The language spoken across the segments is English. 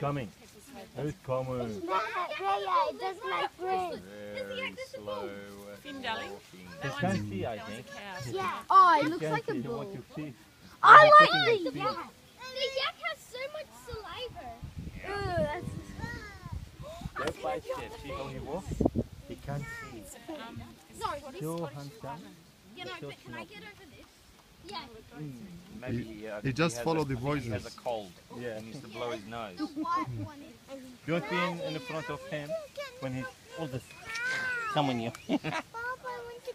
coming. Who's coming? Yeah, that's my friend. Very slow. Fin darling. walking. He That can't see, I think. one's a cow. Yeah. Oh, it looks like a see, he wants bull. to see. I like putting the yak. The yak has so much saliva. Ooh, that's. That bicep, see how he walks? He can't see. Um, Sorry, So handsome. you know, So but can I small. get over this? Yeah. Maybe uh, he just has follow a- the I think He has a voices. cold. Yeah. He needs to blow his nose. The white one is. Don't be in, in the front of him when he's all this. Come on, you.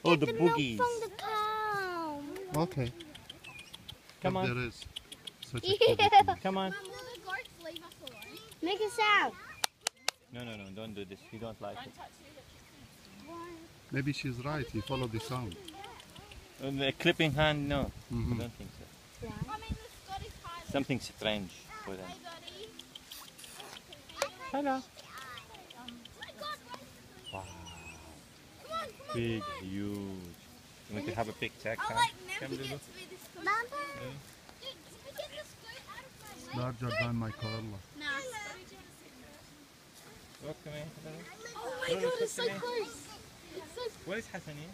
Oh, the boogies. The. Okay. Come If on. There is such a positive. Come on. Mum, will the goats leave us alone? Make a sound. No, no, no, don't do this. He don't like it. Maybe she's right. He followed the sound. Uh, The clipping hand, no. I Mhm. don't think so. I mean, the Scottish Highlands. Something strange for them. Hey. Hello. Oh my God, Wow. Come on, come on. Big, huge. You want to have a picture? I Come. like Come, Lulu. get to be this close. Mama. Dude, can we get this goat out of my way? Larger than my Corolla. Nah. Look, come here. Oh my Lulu, God, it's so close. It's so Where's Hassanin?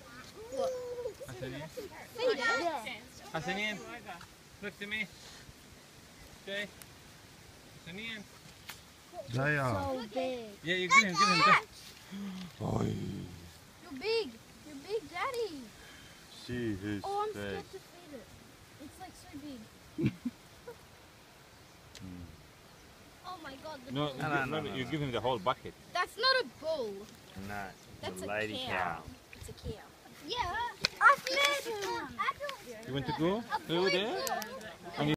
What? Hassanin? See that? Hassanin. Look to me. Okay. Hassanin. Jaya. So big. Yeah, you give him, give him. Go. Oh, You're big. You're big, Daddy. she is Oh, I'm scared to feed it. It's like so big. oh my God. The No, bull. you, no, give- no, no, no, you no. give him the whole bucket. That's not a bull. No, That's the a lady cow. cow. It's a cow. Yeah. I've met him. You want to go? Boy there?